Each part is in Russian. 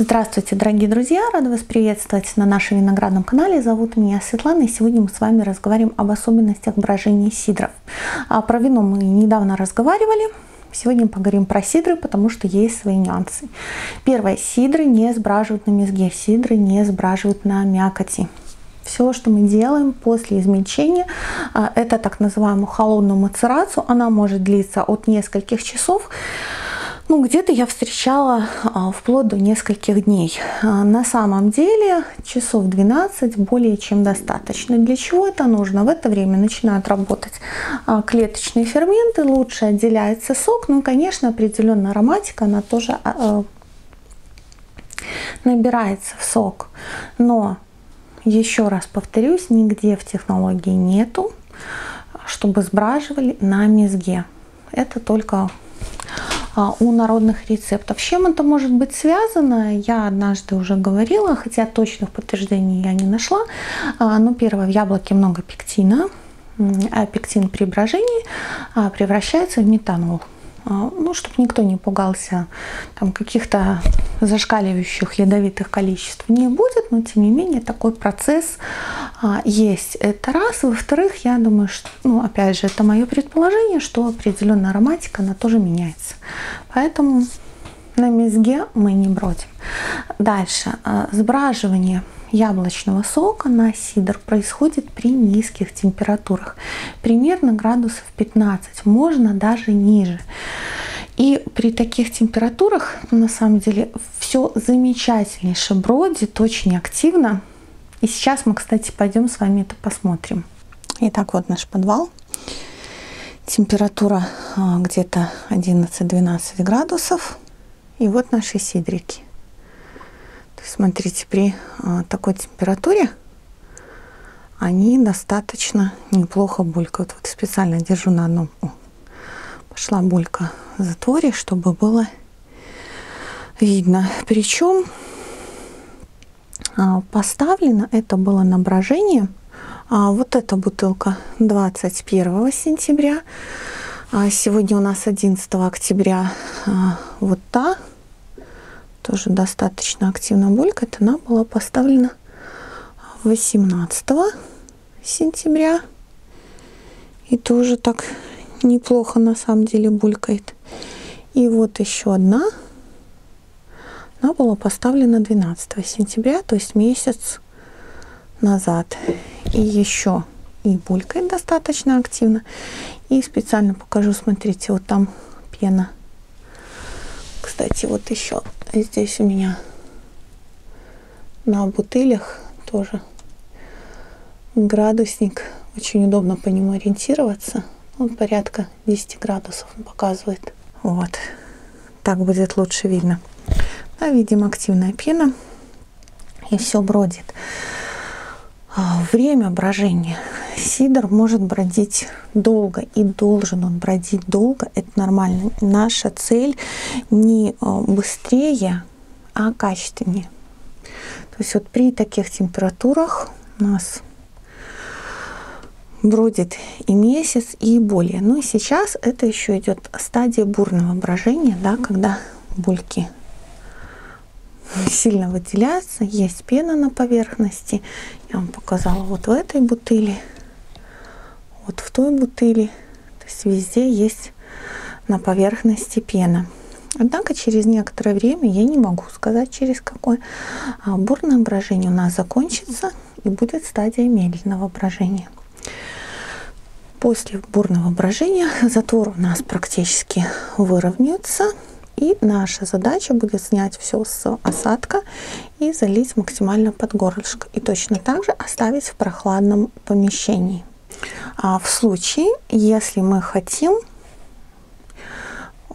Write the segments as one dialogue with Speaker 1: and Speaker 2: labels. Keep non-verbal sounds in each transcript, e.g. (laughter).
Speaker 1: Здравствуйте, дорогие друзья! Рада вас приветствовать на нашем виноградном канале. Зовут меня Светлана, и сегодня мы с вами разговариваем об особенностях брожения сидров. А про вино мы недавно разговаривали. Сегодня поговорим про сидры, потому что есть свои нюансы. Первое. Сидры не сбраживают на мезге, сидры не сбраживают на мякоти. Все, что мы делаем после измельчения, а, это так называемую холодную мацерацию. Она может длиться от нескольких часов ну, где-то я встречала а, вплоть до нескольких дней. А, на самом деле часов 12 более чем достаточно. Для чего это нужно? В это время начинают работать а, клеточные ферменты, лучше отделяется сок. Ну, конечно, определенная ароматика, она тоже набирается в сок. Но, еще раз повторюсь, нигде в технологии нету, чтобы сбраживали на мезге. Это только у народных рецептов. С чем это может быть связано, я однажды уже говорила, хотя точных подтверждений я не нашла. А, но первое, в яблоке много пектина, а пектин при брожении а, превращается в метанол. А, ну, чтобы никто не пугался там каких-то зашкаливающих ядовитых количеств не будет, но тем не менее такой процесс а, есть. Это раз. Во-вторых, я думаю, что, ну, опять же, это мое предположение, что определенная ароматика, она тоже меняется. Поэтому на мезге мы не бродим. Дальше. А, сбраживание яблочного сока на сидр происходит при низких температурах, примерно градусов 15, можно даже ниже. И при таких температурах, на самом деле, все замечательнейше бродит, очень активно. И сейчас мы, кстати, пойдем с вами это посмотрим. Итак, вот наш подвал. Температура а, где-то 11-12 градусов. И вот наши сидрики. Смотрите, при а, такой температуре они достаточно неплохо булькают. Вот специально держу на одном. О, пошла булька в затворе, чтобы было видно. Причем а, поставлено это было на брожение. А вот эта бутылка 21 сентября. А сегодня у нас 11 октября. А, вот та тоже достаточно активно булькает. Она была поставлена 18 сентября. И тоже так неплохо на самом деле булькает. И вот еще одна. Она была поставлена 12 сентября, то есть месяц назад. И еще и булькает достаточно активно. И специально покажу, смотрите, вот там пена кстати, вот еще здесь у меня на бутылях тоже градусник. Очень удобно по нему ориентироваться. Он порядка 10 градусов показывает. Вот. Так будет лучше видно. Да, видим активная пена. И все бродит. А, время брожения. Сидор может бродить долго и должен он бродить долго. Это нормально. Наша цель не а, быстрее, а качественнее. То есть вот при таких температурах у нас бродит и месяц, и более. Ну и сейчас это еще идет стадия бурного брожения, да, когда бульки сильно выделяется, есть пена на поверхности. Я вам показала вот в этой бутыли, вот в той бутыли. То есть везде есть на поверхности пена. Однако через некоторое время, я не могу сказать через какое, а бурное брожение у нас закончится и будет стадия медленного брожения. После бурного брожения затвор у нас практически выровняется, и наша задача будет снять все с осадка и залить максимально под горлышко. И точно так же оставить в прохладном помещении. А в случае, если мы хотим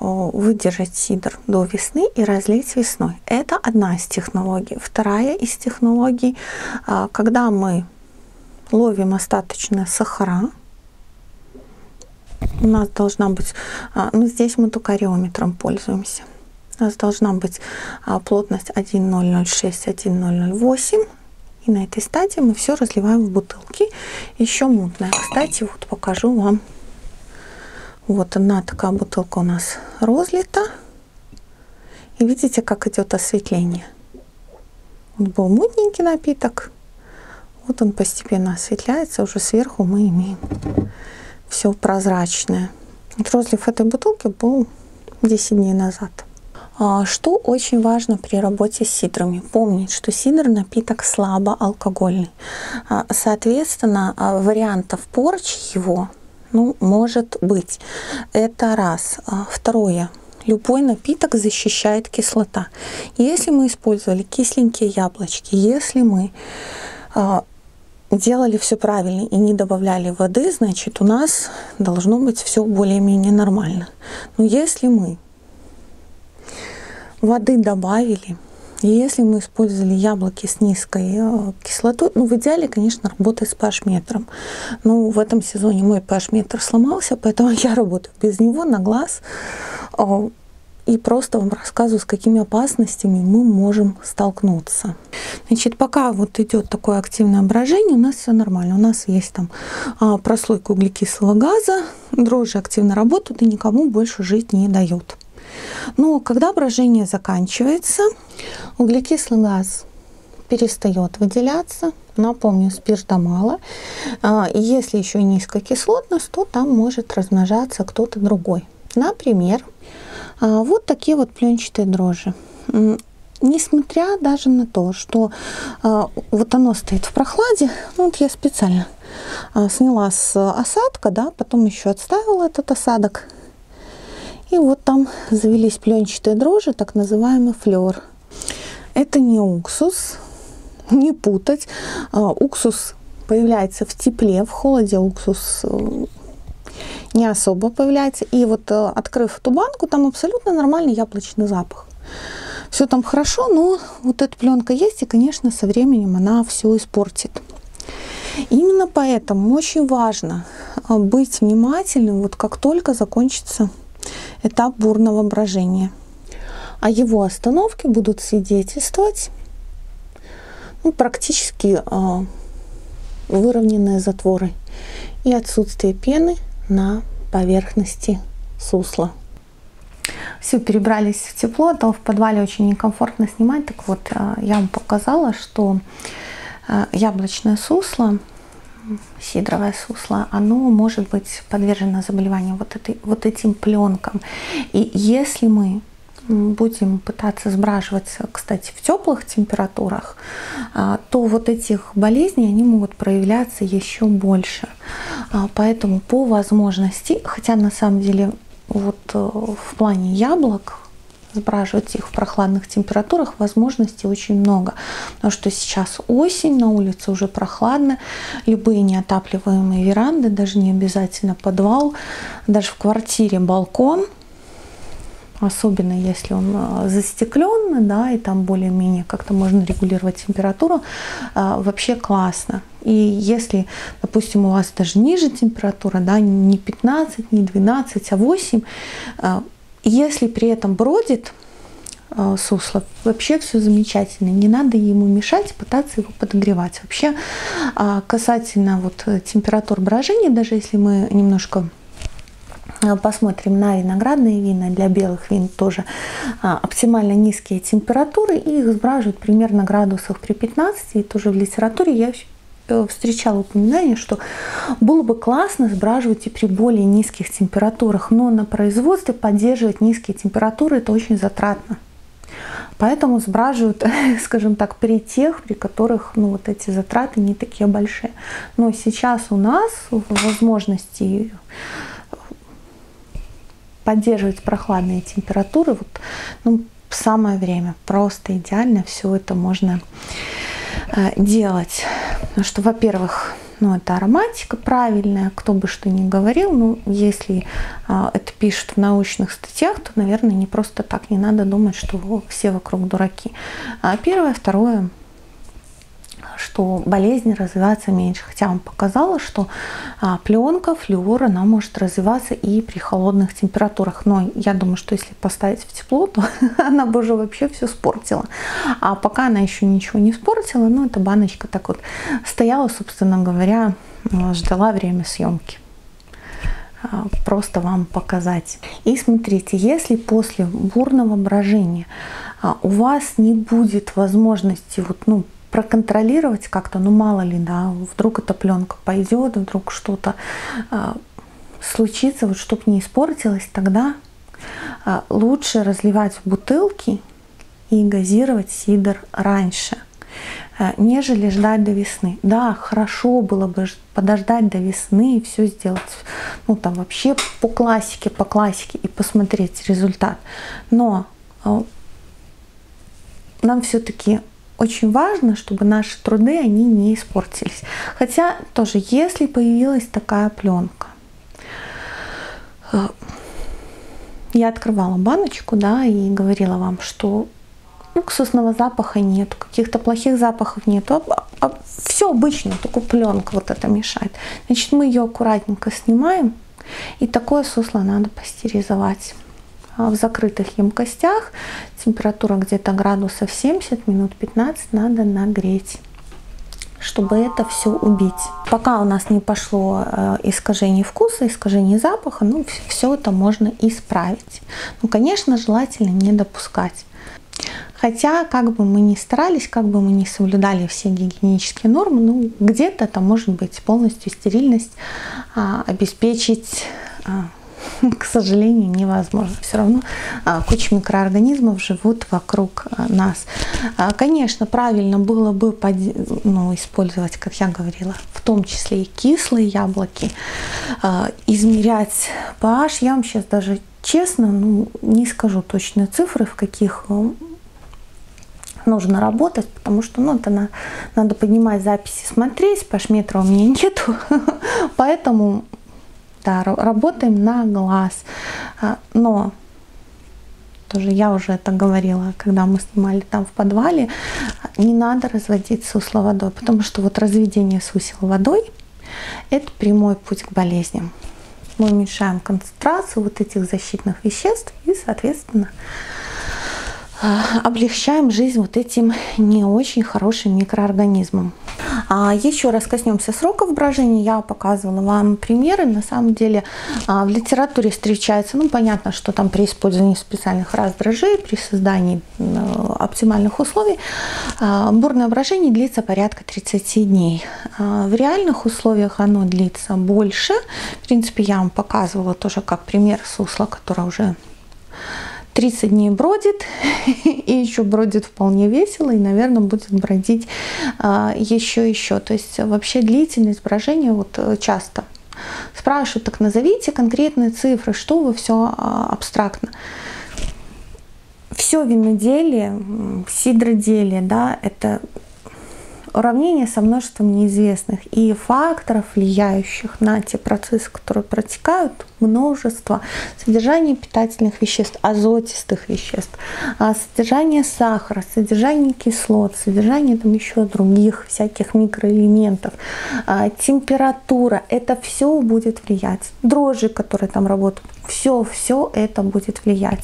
Speaker 1: выдержать сидр до весны и разлить весной. Это одна из технологий. Вторая из технологий, а, когда мы ловим остаточные сахара, у нас должна быть, а, ну здесь мы токариометром пользуемся. У нас должна быть плотность 1006, 1008. И на этой стадии мы все разливаем в бутылки. Еще мутная. Кстати, вот покажу вам. Вот одна такая бутылка у нас розлита. И видите, как идет осветление. Вот был мутненький напиток, вот он постепенно осветляется, уже сверху мы имеем все прозрачное. Вот розлив этой бутылки был 10 дней назад. А, что очень важно при работе с сидрами? Помнить, что сидр напиток слабо алкогольный. А, соответственно, а, вариантов порчи его ну, может быть. Это раз. Второе. Любой напиток защищает кислота. Если мы использовали кисленькие яблочки, если мы делали все правильно и не добавляли воды, значит у нас должно быть все более-менее нормально. Но если мы воды добавили, и если мы использовали яблоки с низкой э, кислотой, ну, в идеале, конечно, работать с pH-метром. Но в этом сезоне мой pH-метр сломался, (laughs) поэтому я работаю без него на глаз. Э, и просто вам рассказываю, с какими опасностями мы можем столкнуться. Значит, пока вот идет такое активное брожение, у нас все нормально. У нас есть там а, прослойка углекислого газа, дрожжи активно работают и никому больше жить не дают. Но когда брожение заканчивается, углекислый газ перестает выделяться. Напомню, спирта мало. А, если еще низкая кислотность, то там может размножаться кто-то другой. Например, а, вот такие вот пленчатые дрожжи. Несмотря даже на то, что а, вот оно стоит в прохладе, ну вот я специально сняла с осадка, да, потом еще отставила этот осадок. И вот там завелись пленчатые дрожжи, так называемый флер. Это не уксус, не путать. Уксус появляется в тепле, в холоде уксус э, не особо появляется. И вот э, открыв эту банку, там абсолютно нормальный яблочный запах. Все там хорошо, но вот эта пленка есть, и, конечно, со временем она все испортит. Именно поэтому очень важно э, быть внимательным, вот как только закончится этап бурного брожения. А его остановке будут свидетельствовать ну, практически э, выровненные затворы и отсутствие пены на поверхности сусла. Все, перебрались в тепло, а то в подвале очень некомфортно снимать. Так вот, я вам показала, что яблочное сусло, сидровое сусло, оно может быть подвержено заболеванию вот, этой, вот этим пленкам. И если мы будем пытаться сбраживаться, кстати, в теплых температурах, а, то вот этих болезней, они могут проявляться еще больше. А, поэтому по возможности, хотя на самом деле вот э, в плане яблок, сбраживать их в прохладных температурах возможностей очень много. Потому что сейчас осень, на улице уже прохладно, любые неотапливаемые веранды, даже не обязательно подвал, даже в квартире балкон – особенно если он а, застекленный, да, и там более-менее как-то можно регулировать температуру, а, вообще классно. И если, допустим, у вас даже ниже температура, да, не 15, не 12, а 8, а, если при этом бродит сусло, вообще все замечательно. Не надо ему мешать, пытаться его подогревать. Вообще касательно вот температур брожения, даже если мы немножко Э, посмотрим на виноградные вина. Для белых вин тоже а, оптимально низкие температуры. И их сбраживают примерно градусах при 15. И тоже в литературе я э, встречала упоминание, что было бы классно сбраживать и при более низких температурах, но на производстве поддерживать низкие температуры это очень затратно. Поэтому сбраживают, (laughs) скажем так, при тех, при которых ну, вот эти затраты не такие большие. Но сейчас у нас возможности поддерживать прохладные температуры, вот, ну, самое время, просто идеально все это можно э, делать. Потому что, во-первых, ну, это ароматика правильная, кто бы что ни говорил, ну, если э, это пишут в научных статьях, то, наверное, не просто так, не надо думать, что все вокруг дураки. А первое, второе, что болезнь развивается меньше. Хотя вам показала, что а, пленка, флюор, она может развиваться и при холодных температурах. Но я думаю, что если поставить в тепло, то (laughs) она бы уже вообще все спортила. А пока она еще ничего не спортила, ну, эта баночка так вот стояла, собственно говоря, ждала время съемки а, просто вам показать. И смотрите, если после бурного брожения у вас не будет возможности вот, ну, проконтролировать как-то, ну мало ли, да, вдруг эта пленка пойдет, вдруг что-то э, случится, вот чтобы не испортилось, тогда э, лучше разливать в бутылки и газировать сидр раньше, э, нежели ждать до весны. Да, хорошо было бы подождать до весны и все сделать, ну там вообще по классике, по классике и посмотреть результат. Но э, нам все-таки очень важно, чтобы наши труды, они не испортились. Хотя тоже, если появилась такая пленка, э, я открывала баночку, да, и говорила вам, что уксусного запаха нет, каких-то плохих запахов нет. А, а, все обычно, только пленка вот это мешает. Значит, мы ее аккуратненько снимаем, и такое сусло надо пастеризовать. А, в закрытых емкостях. Температура где-то градусов 70, минут 15 надо нагреть чтобы это все убить. Пока у нас не пошло э, искажение вкуса, искажение запаха, ну, все это можно исправить. Ну, конечно, желательно не допускать. Хотя, как бы мы ни старались, как бы мы ни соблюдали все гигиенические нормы, ну, где-то это может быть полностью стерильность а, обеспечить а, (laughs) к сожалению, невозможно. Все равно а, куча микроорганизмов живут вокруг а, нас. А, конечно, правильно было бы ну, использовать, как я говорила, в том числе и кислые яблоки, измерять pH. Я вам сейчас даже честно ну, не скажу точные цифры, в каких нужно работать, потому что ну, это на, надо поднимать записи, смотреть, пашметра у меня нету, (laughs) поэтому да, работаем на глаз. А, но тоже я уже это говорила, когда мы снимали там в подвале, не надо разводить сусло водой, потому что вот разведение сусел водой – это прямой путь к болезням. Мы уменьшаем концентрацию вот этих защитных веществ и, соответственно, а, облегчаем жизнь вот этим не очень хорошим микроорганизмам. А еще раз коснемся сроков брожения. Я показывала вам примеры. На самом деле а, в литературе встречается, ну понятно, что там при использовании специальных раздражей, при создании оптимальных условий, а, бурное брожение длится порядка 30 дней. А, в реальных условиях оно длится больше. В принципе, я вам показывала тоже как пример сусла, который уже 30 дней бродит, (laughs) и еще бродит вполне весело, и, наверное, будет бродить а, еще еще. То есть вообще длительность брожения вот э, часто спрашивают, так назовите конкретные цифры, что вы все а, абстрактно. Все виноделие, сидроделие, да, это уравнение со множеством неизвестных и факторов, влияющих на те процессы, которые протекают, множество. Содержание питательных веществ, азотистых веществ, а содержание сахара, содержание кислот, содержание там еще других всяких микроэлементов, а, температура, это все будет влиять. Дрожжи, которые там работают, все, все это будет влиять.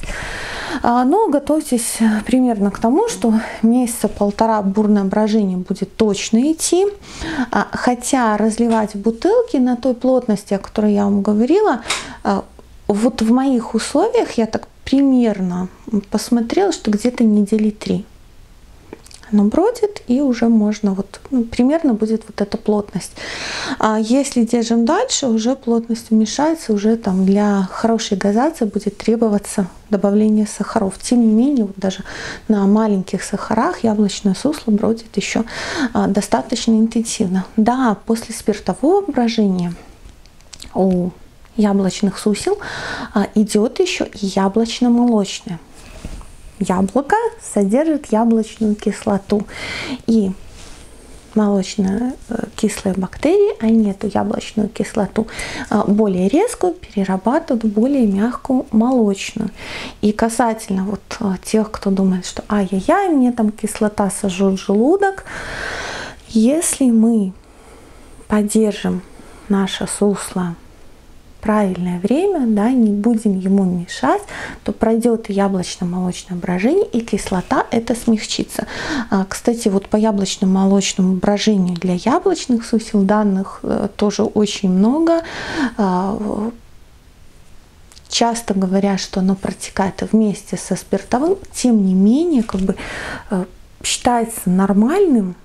Speaker 1: А, но готовьтесь примерно к тому, что месяца полтора бурное брожение будет точно идти. А, хотя разливать бутылки на той плотности, о которой я вам говорила, а, вот в моих условиях я так примерно посмотрела, что где-то недели три оно бродит, и уже можно вот ну, примерно будет вот эта плотность. А если держим дальше, уже плотность уменьшается, уже там для хорошей газации будет требоваться добавление сахаров. Тем не менее, вот даже на маленьких сахарах яблочное сусло бродит еще а, достаточно интенсивно. Да, после спиртового брожения у яблочных сусел а, идет еще и яблочно-молочное яблоко содержит яблочную кислоту. И молочно э, бактерии, они эту яблочную кислоту э, более резкую перерабатывают в более мягкую молочную. И касательно вот э, тех, кто думает, что ай-яй-яй, мне там кислота сожжет желудок, если мы поддержим наше сусло правильное время, да, не будем ему мешать, то пройдет яблочно-молочное брожение, и кислота это смягчится. А, кстати, вот по яблочно-молочному брожению для яблочных сусел данных э, тоже очень много. А, часто говорят, что оно протекает вместе со спиртовым, тем не менее, как бы э, считается нормальным,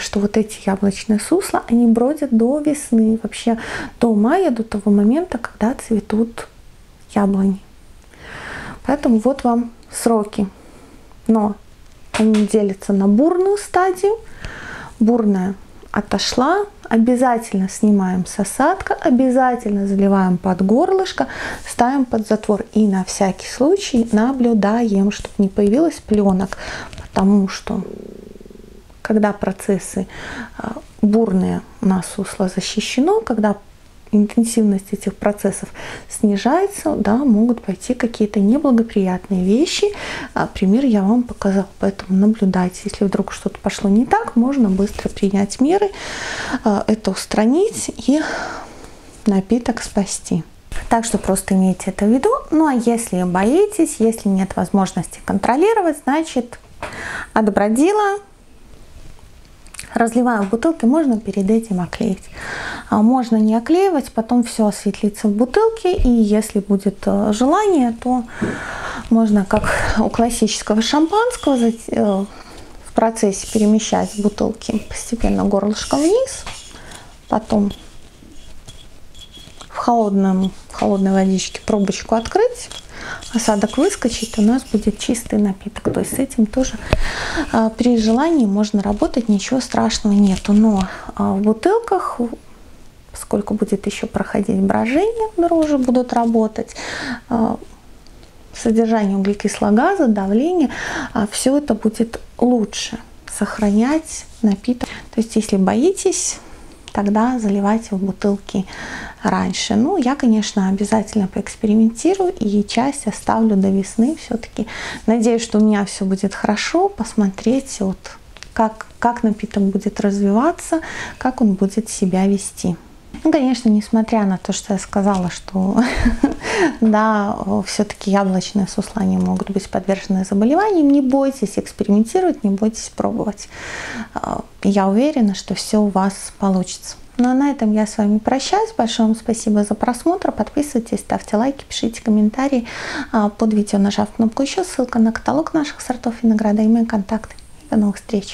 Speaker 1: что вот эти яблочные сусла, они бродят до весны, вообще до мая, до того момента, когда цветут яблони. Поэтому вот вам сроки. Но они делятся на бурную стадию. Бурная отошла, обязательно снимаем с осадка, обязательно заливаем под горлышко, ставим под затвор и на всякий случай наблюдаем, чтобы не появилось пленок, потому что когда процессы а, бурные у нас сусло защищено, когда интенсивность этих процессов снижается, да, могут пойти какие-то неблагоприятные вещи. А, пример я вам показала, поэтому наблюдайте. Если вдруг что-то пошло не так, можно быстро принять меры, а, это устранить и напиток спасти. Так что просто имейте это в виду. Ну а если боитесь, если нет возможности контролировать, значит от разливаем в бутылки, можно перед этим оклеить. А можно не оклеивать, потом все осветлится в бутылке, и если будет э, желание, то можно, как у классического шампанского, э, в процессе перемещать бутылки постепенно горлышком вниз, потом в, холодном, в холодной водичке пробочку открыть, осадок выскочит, у нас будет чистый напиток. То есть с этим тоже а, при желании можно работать, ничего страшного нету. Но а, в бутылках, сколько будет еще проходить брожение, дрожжи будут работать, а, содержание углекислого газа, давление, все это будет лучше сохранять напиток. То есть если боитесь тогда заливайте в бутылки раньше. Ну, я, конечно, обязательно поэкспериментирую и часть оставлю до весны все-таки. Надеюсь, что у меня все будет хорошо, посмотреть вот как, как напиток будет развиваться, как он будет себя вести. Ну, конечно, несмотря на то, что я сказала, что (laughs) да, все-таки яблочные суслания могут быть подвержены заболеваниям, не бойтесь экспериментировать, не бойтесь пробовать. А, я уверена, что все у вас получится. Ну а на этом я с вами прощаюсь. Большое вам спасибо за просмотр. Подписывайтесь, ставьте лайки, пишите комментарии а, под видео, нажав кнопку еще. Ссылка на каталог наших сортов винограда и мои контакты. До новых встреч!